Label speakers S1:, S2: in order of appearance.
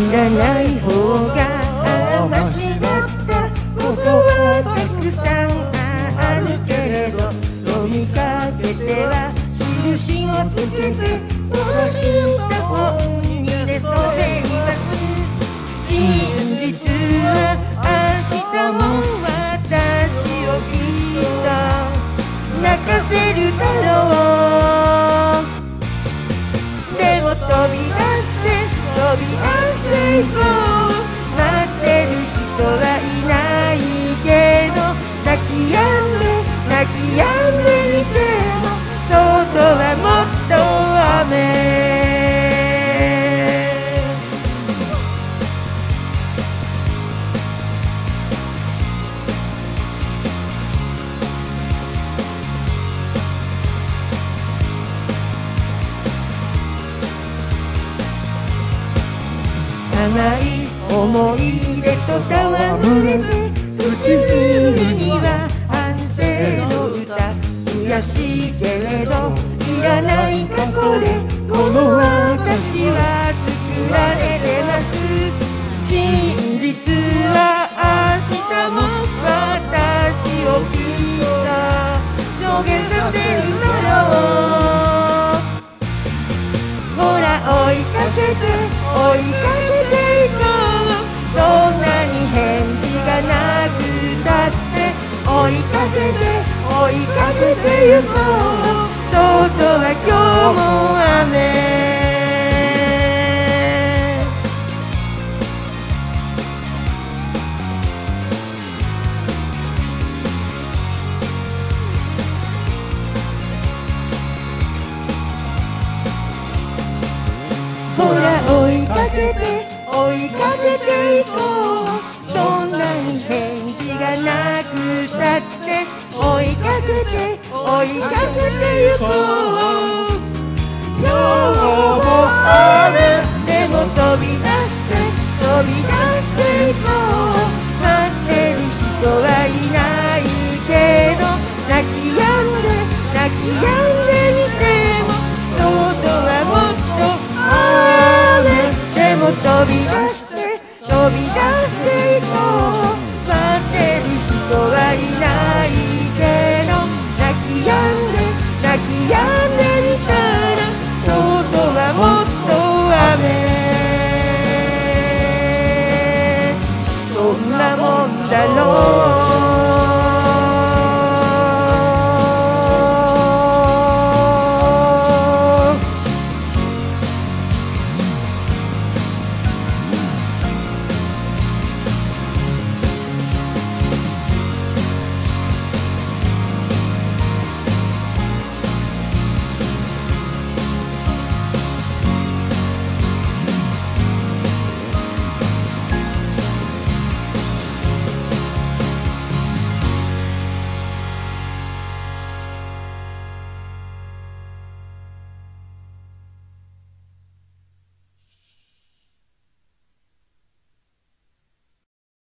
S1: 知らない方がマシだったことはたくさんあるけれど飲みかけては印をつけて殺した本にでそれにます。真実は明日も私をきっと泣かせるだろうでも飛び出して飛び出してい甘い思い出と戯れて唇には反省の歌悔しいけれどいらない過去でこの私は作られてます真実は明日も私をきっと証言させるだろうほら追いかけて追いかけて。どんなに返事がなくたって追いかけて追いかけてゆこう。外は今日も雨。ほら追いかけて。追いかけていこう。どんなに返事がなくたって追いかけて追いかけてゆこう。今日も雨でも飛び出して飛び出していこう。待ってる人はいないけど泣き止んで泣き止んで Hello.